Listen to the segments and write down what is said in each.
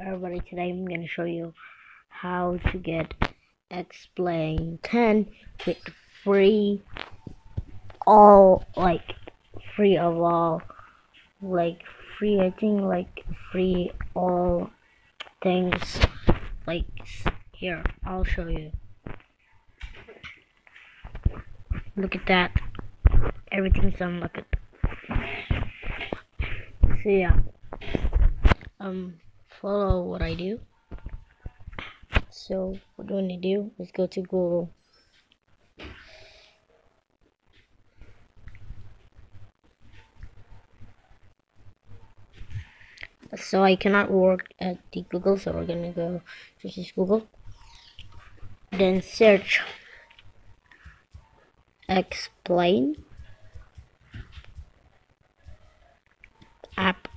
everybody today I'm gonna show you how to get X Plane 10 with free all like free of all like free I think like free all things like here I'll show you. Look at that. Everything's unlocked. So yeah. Um follow what I do. So what do I need to do? Let's go to Google. So I cannot work at the Google so we're gonna go to this Google. Then search. X Plane app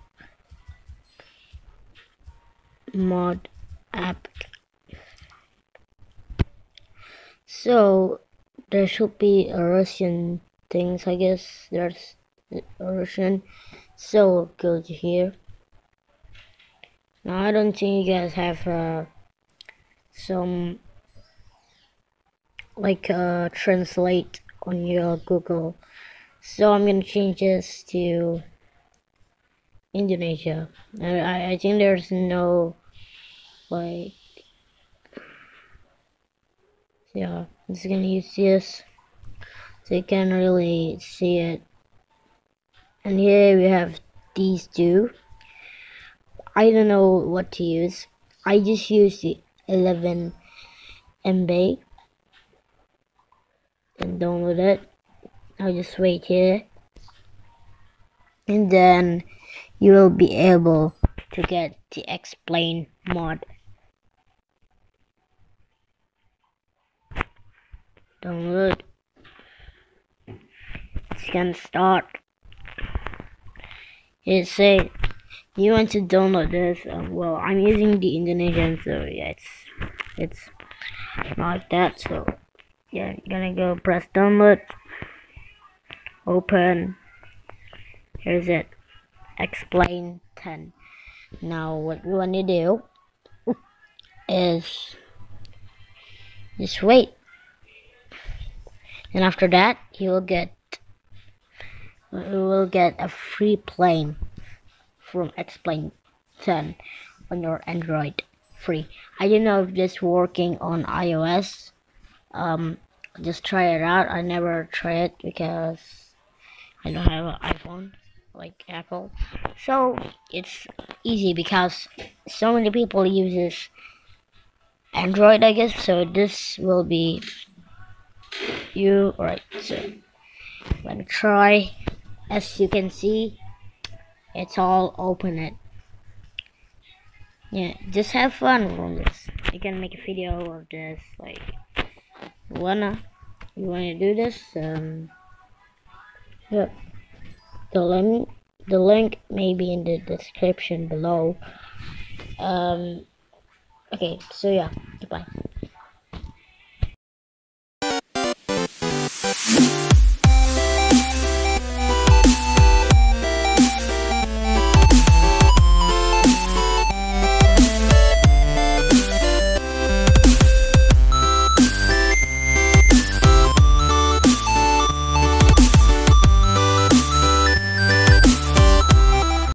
mod app. So there should be a Russian things I guess. There's Russian. So go to here. Now I don't think you guys have uh, some like uh, translate on your Google. So I'm gonna change this to Indonesia. I, I think there's no like yeah I'm just gonna use this. So you can really see it. And here we have these two. I don't know what to use. I just use the 11 MB and download it. I'll just wait here. And then you will be able to get the X Plane mod download it's gonna start. It say you want to download this um, well I'm using the Indonesian so yeah it's it's not like that so yeah you're gonna go press download. Open. Here's it. X Plane 10 now what we want to do is just wait and after that you will get you will get a free plane from X Plane 10 on your android free. I don't know if this working on ios. Um just try it out. I never try it because i don't have an iphone like apple. So it's easy because so many people uses android i guess. So this will be you. Right so let me try. As you can see it's all open it yeah just have fun from this. You can make a video of this like wanna you wanna do this um yeah the link the link may be in the description below. Um okay so yeah goodbye